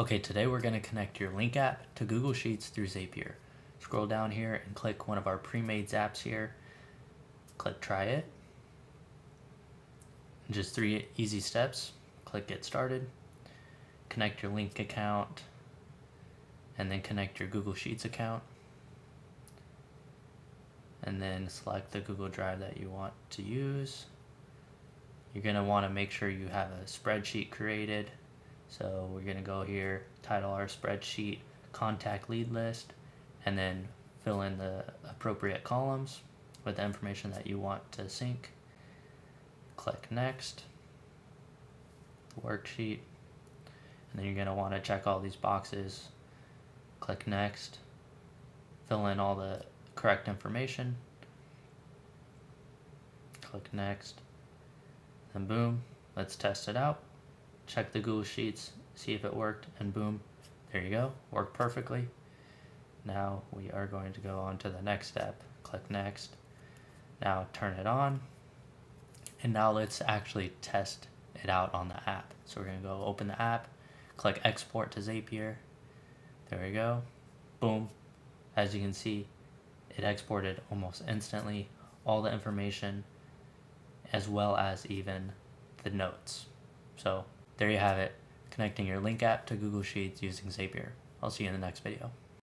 Okay, today we're going to connect your Link app to Google Sheets through Zapier. Scroll down here and click one of our pre-made apps here. Click try it. Just three easy steps. Click get started. Connect your Link account and then connect your Google Sheets account. And then select the Google Drive that you want to use. You're going to want to make sure you have a spreadsheet created so we're gonna go here, title our spreadsheet, contact lead list, and then fill in the appropriate columns with the information that you want to sync. Click next, worksheet, and then you're gonna wanna check all these boxes. Click next, fill in all the correct information. Click next, and boom, let's test it out check the Google Sheets, see if it worked, and boom, there you go, worked perfectly. Now we are going to go on to the next step. Click next. Now turn it on. And now let's actually test it out on the app. So we're gonna go open the app, click export to Zapier. There we go. Boom. As you can see, it exported almost instantly all the information as well as even the notes. So there you have it, connecting your Link app to Google Sheets using Zapier. I'll see you in the next video.